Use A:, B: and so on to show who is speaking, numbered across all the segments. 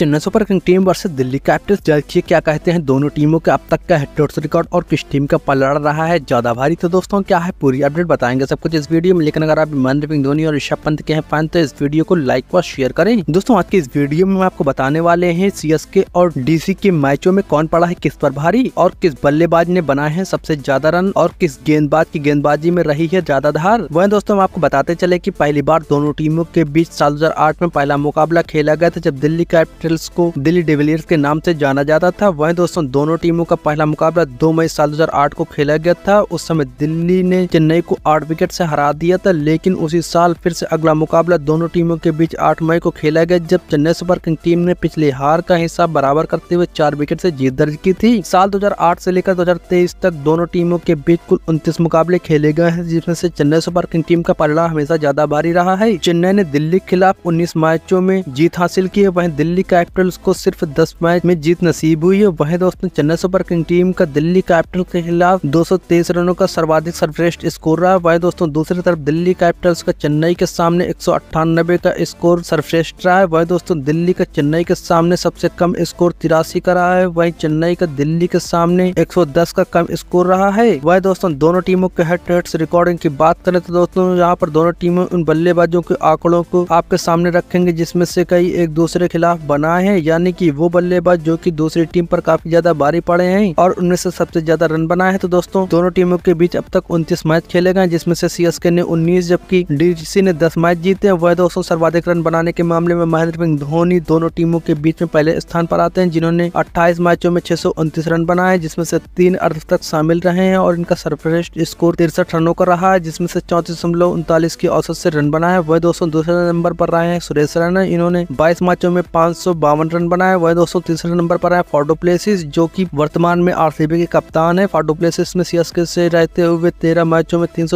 A: Chennai super king team versus Delhi capitals देखिए क्या कहते हैं? दोनों टीमों के अब तक का हेड रिकॉर्ड और किस टीम का पलड़ रहा है? ज़्यादा भारी तो दोस्तों क्या है? पूरी अपडेट बताएँगे सब कुछ इस वीडियो में, लेकिन अगर आप महेंद्र सिंह धोनी और ऋषभ पंत के हैं फ़ैन तो इस वीडियो को लाइक व शेयर करें। दोस्तों, आज के इस वीडियो में आपको बताने वाले हैं सी और डीसी के मैचों में कौन पड़ा है, किस पर भारी और किस बल्लेबाज ने बनाए हैं सबसे ज़्यादा रन और किस गेंदबाज की गेंदबाजी में रही है ज़्यादा धार। वह दोस्तों, हम आपको बताते चले की पहली बार दोनों टीमों के बीच साल में पहला मुकाबला खेला गया था, जब दिल्ली कैपिटल्स को दिल्ली डिविलियर्स के नाम से जाना जाता था। वहीं दोस्तों, दोनों टीमों का पहला मुकाबला दो मई साल 2008 को खेला गया था। उस समय दिल्ली ने चेन्नई को आठ विकेट से हरा दिया था, लेकिन उसी साल फिर से अगला मुकाबला दोनों टीमों के बीच आठ मई को खेला गया, जब चेन्नई सुपर किंग टीम ने पिछले हार का हिस्सा बराबर करते हुए चार विकेट से जीत दर्ज की थी। साल 2008 से लेकर 2023 तक दोनों टीमों के बीच कुल उनतीस मुकाबले खेले गए हैं, जिसमें से चेन्नई सुपर किंग टीम का परिणाम हमेशा ज़्यादा भारी रहा है। चेन्नई ने दिल्ली के खिलाफ उन्नीस मैचों में जीत हासिल की है। वहीं दिल्ली कैपिटल्स को सिर्फ़ दस मैच में जीत नसीब हुई है वही दोस्तों चेन्नई सुपर किंग टीम का दिल्ली कैपिटल के खिलाफ दो सौ तेईस रनों का सर्वाधिक सर्वश्रेष्ठ स्कोर रहा। वही दोस्तों दूसरी तरफ़ दिल्ली कैपिटल्स का चेन्नई के सामने एक सौ अट्ठानबे का स्कोर सर्वश्रेष्ठ रहा है। वही दोस्तों दिल्ली का चेन्नई के सामने सबसे कम स्कोर तिरासी का रहा है। वही चेन्नई का दिल्ली के सामने 110 का कम स्कोर रहा है। वही दोस्तों दोनों टीमों के हेड टू रिकॉर्डिंग की बात करें तो दोस्तों यहाँ पर दोनों टीमों उन बल्लेबाजों के आंकड़ों को आपके सामने रखेंगे, जिसमें से कई एक दूसरे खिलाफ खिलाफ बनाए हैं, यानी कि वो बल्लेबाज जो कि दूसरी टीम पर काफ़ी ज़्यादा भारी पड़े हैं और उनमें से सबसे ज़्यादा रन बनाए हैं। तो दोस्तों, दोनों टीमों के बीच अब तक उनतीस मैच खेले गए जिसमें से सीएसके ने उन्नीस, जबकि डीसी ने दस मैच जीते हैं। वह दोस्तों, सर्वाधिक रन बनाने के मामले में महेंद्र सिंह धोनी दोनों टीमों के बीच में पहले स्थान पर आते हैं, जिन्होंने अट्ठाईस मैचों में छह सौ उनतीस रन बनाए, जिसमें से तीन अर्ध तक शामिल रहे हैं और इनका सर्वश्रेष्ठ स्कोर तिरसठ रनों का रहा है, जिसमें से चौतीस की औसत से रन बनाए। वह दोस्तों, दूसरे नंबर पर रहे हैं सुरेश रैना। इन्होंने बाईस मैचों में पाँच रन बनाए, वह दोस्तों तीसरे नंबर पर है फाडोप्लेसिस जो कि वर्तमान में आरसीबी के कप्तान है। फाडोप्लेसिस में सीएसके से रहते हुए तेरह मैचों में तीन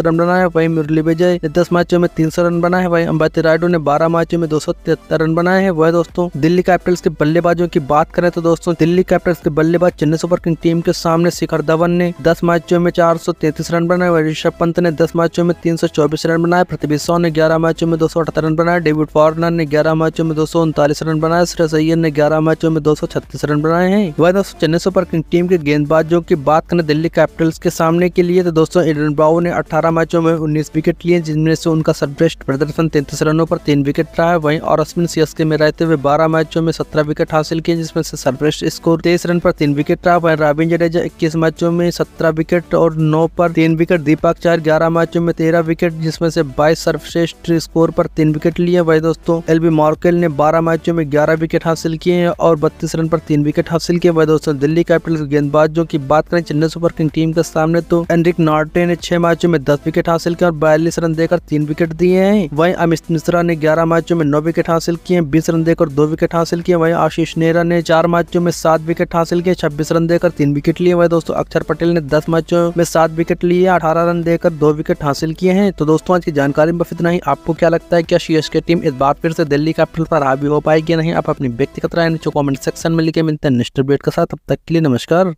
A: रन बनाए, वही मुरली विजय ने दस मैचों में तीन सौ रन बनाए, वही अंबती रायडू ने बारह मैचों में दो सौ तिहत्तर रन बनाए हैं। वह दोस्तों, दिल्ली कैपिटल्स के बल्लेबाजों की बात करें तो दोस्तों, दिल्ली कैपिटल्स के बल्लेबाज चेन्नई सुपर किंग टीम के सामने शिखर धवन ने दस मैचों में चार रन बनाए, वही ऋषभ पंत ने दस मैचों में तीन सौ चौबीस रन बनाए पृथ्वी शॉ ने ग्यारह मैचों में दो सौ अठहत्तर रन बनाए, डेविड वार्नर ने ग्यारह मैचों में दो रन बनाए श्रेयस अय्यर ने ग्यारह मैचों में दो सौ छत्तीस रन बनाए हैं। वह दोस्तों, चेन्नई सुपर किंग टीम के गेंदबाजों की बात करें दिल्ली कैपिटल्स के सामने के लिए तो दोस्तों, एडन ब्राउ ने 18 मैचों में 19 विकेट लिए, जिनमें से उनका सर्वश्रेष्ठ प्रदर्शन तैंतीस रनों पर तीन विकेट रहा है। वहीं और अश्विन सीएसके में रहते हुए 12 मैचों में 17 विकेट हासिल किए, जिसमें से सर्वश्रेष्ठ स्कोर तेईस रन पर तीन विकेट रहा वहीं रविन जडेजा इक्कीस मैचों में सत्रह विकेट और नौ पर तीन विकेट, दीपक चार ग्यारह मैचों में तेरह विकेट, जिसमें से बाईस सर्वश्रेष्ठ स्कोर पर तीन विकेट लिए। वही दोस्तों, एलबी मार्केल ने बारह मैचों में ग्यारह विकेट हासिल किए हैं और बत्तीस रन पर तीन विकेट हासिल किए। वह दोस्तों, दिल्ली कैपिटल्स गेंदबाजों की बात करें चेन्नई सुपर किंग टीम के सामने तो एनरिक नार्टे ने छह मैचों में दस विकेट हासिल किए और बयालीस रन देकर तीन विकेट दिए हैं। वहीं अमित मिश्रा ने ग्यारह मैचों में नौ विकेट हासिल किए हैं, बीस रन देकर दो विकेट हासिल किए। वहीं आशीष नेहरा ने चार मैचों में सात विकेट हासिल किए, छब्बीस रन देकर तीन विकेट लिए। वही दोस्तों, अक्षर पटेल ने दस मैचों में सात विकेट लिए, अठारह रन देकर दो विकेट हासिल किए हैं। तो दोस्तों, आज की जानकारी में बस इतना ही। आपको क्या लगता है, क्या सी टीम इस बार फिर से दिल्ली कैपिटल पर हावी हो पाएगी नहीं आप अपनी व्यक्तिगत राय नीचे कमेंट सेक्शन में लिखे। मिलते हैं नेक्स्ट अपडेट के साथ। अब तक के लिए नमस्कार।